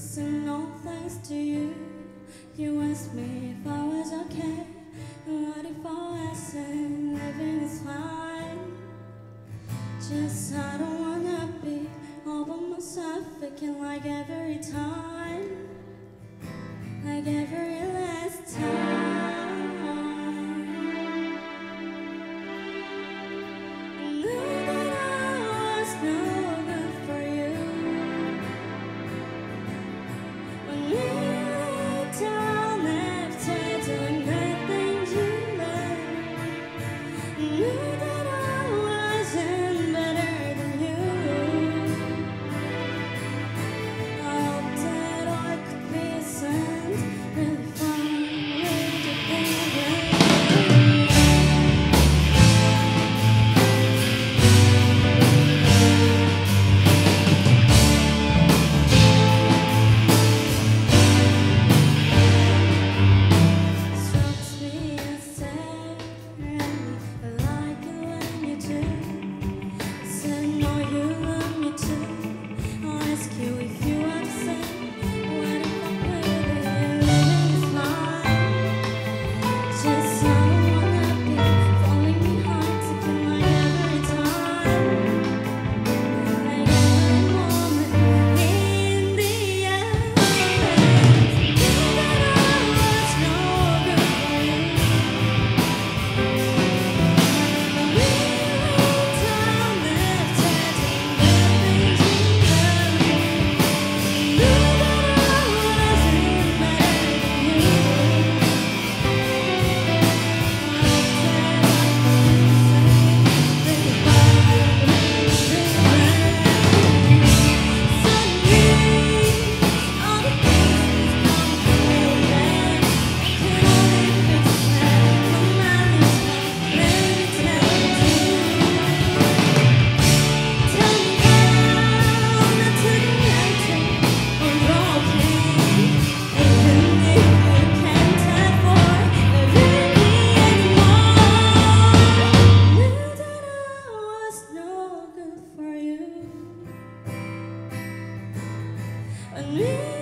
So no thanks to you. You asked me if I was okay. What if I said living is fine? Just I don't wanna be all by myself, thinking like every time, like every last time. Lose.